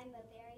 I'm a bear